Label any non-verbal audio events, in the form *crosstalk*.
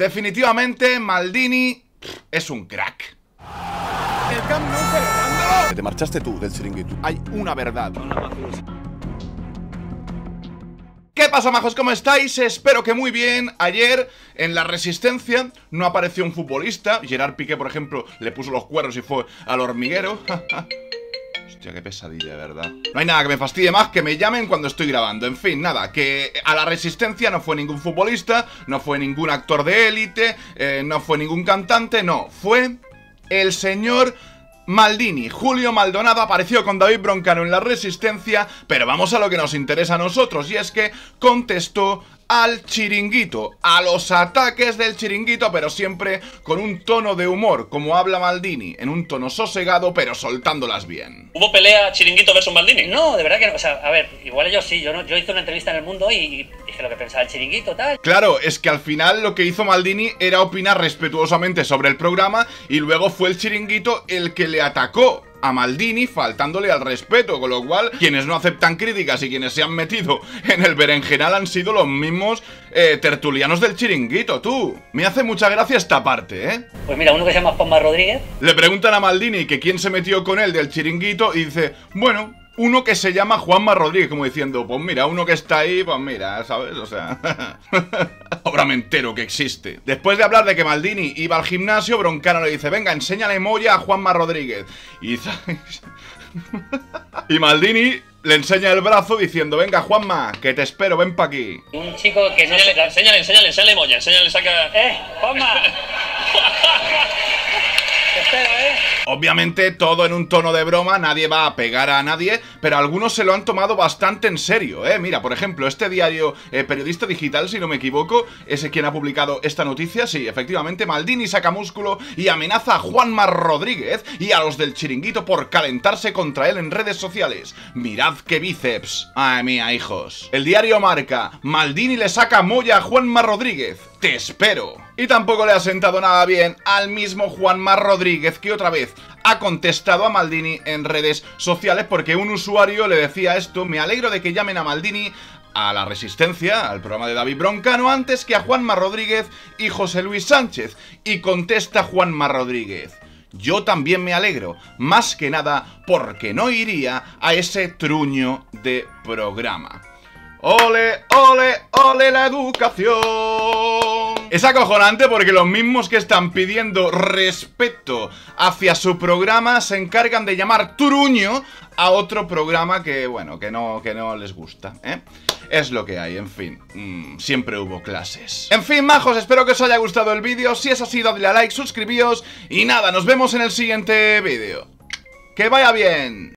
Definitivamente Maldini es un crack. El Camp Nou celebrando. Te marchaste tú del chiringuito. Hay una verdad. ¿Qué pasa, majos? ¿Cómo estáis? Espero que muy bien. Ayer, en la Resistencia, no apareció un futbolista. Gerard Piqué, por ejemplo, le puso los cuernos y fue al hormiguero. *laughs* Hostia, qué pesadilla, verdad. No hay nada que me fastidie más que me llamen cuando estoy grabando. En fin, nada, que a la Resistencia no fue ningún futbolista, no fue ningún actor de élite, eh, no fue ningún cantante, no. Fue el señor Maldini, Julio Maldonado apareció con David Broncano en la Resistencia, pero vamos a lo que nos interesa a nosotros, y es que contestó al chiringuito, a los ataques del chiringuito, pero siempre con un tono de humor, como habla Maldini, en un tono sosegado, pero soltándolas bien. ¿Hubo pelea chiringuito versus Maldini? No, de verdad que no. O sea, a ver, igual ellos sí. Yo, no, yo hice una entrevista en el mundo y dije lo que pensaba el chiringuito, tal. Claro, es que al final lo que hizo Maldini era opinar respetuosamente sobre el programa y luego fue el chiringuito el que le atacó a Maldini faltándole al respeto, con lo cual quienes no aceptan críticas y quienes se han metido en el berenjenal han sido los mismos eh, tertulianos del chiringuito, tú. Me hace mucha gracia esta parte, ¿eh? Pues mira, uno que se llama Juanma Rodríguez. Le preguntan a Maldini que quién se metió con él del chiringuito y dice, bueno, uno que se llama Juanma Rodríguez, como diciendo, pues mira, uno que está ahí, pues mira, ¿sabes? O sea, *laughs* obra mentero que existe. Después de hablar de que Maldini iba al gimnasio, Broncano le dice, venga, enséñale molla a Juanma Rodríguez. Y, *laughs* y Maldini le enseña el brazo diciendo, venga Juanma, que te espero, ven pa' aquí. Un chico que no Enséñale, se... enséñale, enséñale, enséñale molla, enséñale, saca... ¡Eh, Juanma! *laughs* ¿eh? Obviamente todo en un tono de broma, nadie va a pegar a nadie, pero algunos se lo han tomado bastante en serio, ¿eh? Mira, por ejemplo, este diario eh, Periodista Digital, si no me equivoco, es quien ha publicado esta noticia, sí, efectivamente, Maldini saca músculo y amenaza a Juanma Rodríguez y a los del chiringuito por calentarse contra él en redes sociales. Mirad qué bíceps. Ay, mía, hijos. El diario marca, Maldini le saca molla a Juanma Rodríguez. Te espero. Y tampoco le ha sentado nada bien al mismo Juanma Rodríguez que otra vez ha contestado a Maldini en redes sociales porque un usuario le decía esto, me alegro de que llamen a Maldini a la Resistencia, al programa de David Broncano, antes que a Juanma Rodríguez y José Luis Sánchez. Y contesta Juanma Rodríguez. Yo también me alegro, más que nada porque no iría a ese truño de programa. ¡Ole, ole, ole la educación! Es acojonante porque los mismos que están pidiendo respeto hacia su programa se encargan de llamar truño a otro programa que, bueno, que no, que no les gusta, ¿eh? Es lo que hay, en fin, mm, siempre hubo clases. En fin, majos, espero que os haya gustado el vídeo. Si es así, dadle a like, suscribíos y nada, nos vemos en el siguiente vídeo. ¡Que vaya bien!